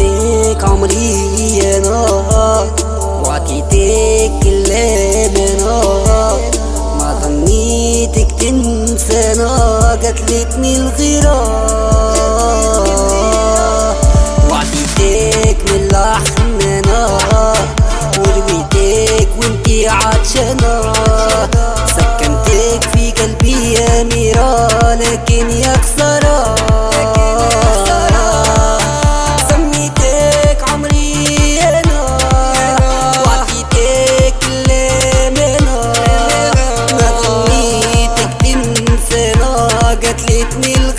وعطيتك عمري أنا وعطيتك كلام أنا ما ظنيتك تنسى أنا جاتلتني الغيرة وعطيتك من لحن أنا ورميتك magatlit nil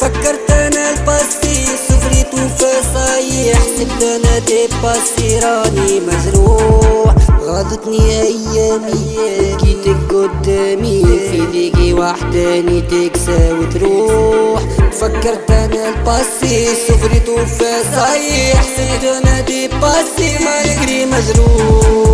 فكرت أنا الباسي سفريت وفصايح سبت أنا ديباسي راني مجروح. غاضتني أيامي لقيتك قدامي. في ذيقي وحداني تكسى وتروح فكرت أنا الباسي سفريت وفصايح سبت أنا ديباسي. مالك مجروح.